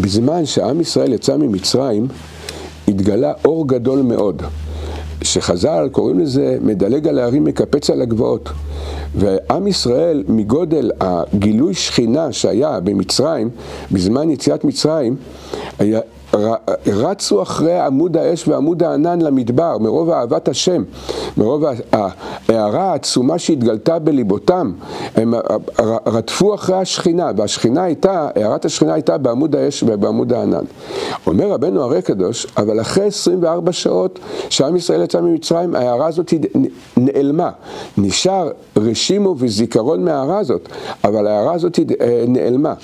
בזמן שעם ישראל יצא ממצרים, התגלה אור גדול מאוד. שחז"ל קוראים לזה מדלג על ההרים מקפץ על הגבעות. ועם ישראל, מגודל הגילוי שכינה שהיה במצרים, בזמן יציאת מצרים, היה, רצו אחרי עמוד האש ועמוד הענן למדבר, מרוב אהבת השם, מרוב ההערה העצומה שהתגלתה בליבותם, הם רדפו אחרי השכינה, והשכינה הייתה, הערת השכינה הייתה בעמוד האש ובעמוד הענן. אומר רבנו הרי קדוש, אבל אחרי 24 שעות שעם ישראל יצא ממצרים, ההערה הזאת נעלמה. נשאר רשימו וזיכרון מההערה הזאת, אבל ההערה הזאת אה, נעלמה.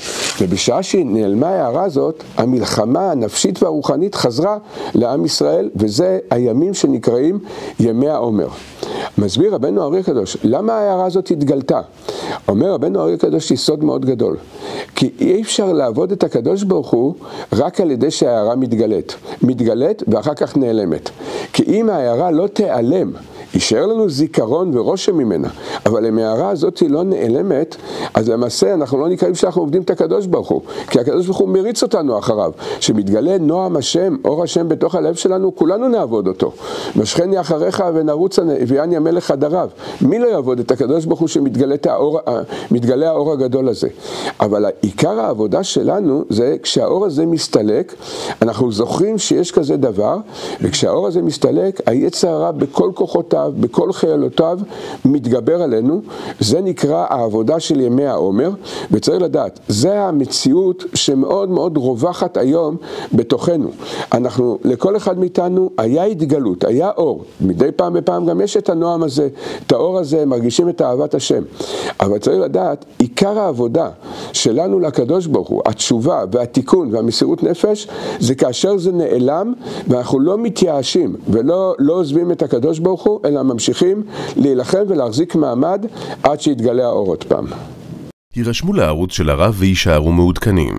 ובשעה שהיא נעלמה ההערה הזאת, המלחמה הנפשית והרוחנית חזרה לעם ישראל, וזה הימים שנקראים ימי העומר. מסביר רבנו אריה קדוש, למה ההערה הזאת התגלתה? אומר רבנו אריה קדוש יסוד מאוד גדול, כי אי אפשר לעבוד את הקדוש ברוך הוא רק על ידי שההערה מתגלית. מתגלית ואחר כך נעלמת. כי אם ההערה לא תיעלם, יישאר לנו זיכרון ורושם ממנה, אבל אם ההערה הזאת לא נעלמת, אז למעשה אנחנו לא נקראים שאנחנו עובדים את הקדוש ברוך הוא, כי הקדוש ברוך הוא מריץ אותנו אחריו. שמתגלה נועם השם, אור השם בתוך הלב שלנו, כולנו נעבוד אותו. משכני אחריך ונרוץ הביאני המלך הדריו. מי לא יעבוד את הקדוש ברוך הוא שמתגלה האור, האור הגדול הזה? אבל עיקר העבודה שלנו זה כשהאור הזה מסתלק, אנחנו זוכרים שיש כזה דבר, וכשהאור הזה מסתלק, היצר הרע בכל כוחותיו, בכל חיילותיו, מתגבר עלינו. זה נקרא העבודה של ימי העומר, וצריך לדעת, זה המציאות שמאוד מאוד רווחת היום בתוכנו. אנחנו, לכל אחד מאיתנו היה התגלות, היה אור. מדי פעם בפעם גם יש את הנועם הזה, את האור הזה, מרגישים את אהבת השם. אבל צריך לדעת, עיקר העבודה שלנו לקדוש ברוך הוא, התשובה והתיקון והמסירות נפש, זה כאשר זה נעלם ואנחנו לא מתייאשים ולא לא עוזבים את הקדוש ברוך הוא, אלא ממשיכים להילחם ולהחזיק מעמד עד שיתגלה האור עוד פעם. הירשמו לערוץ של הרב ויישארו מעודכנים.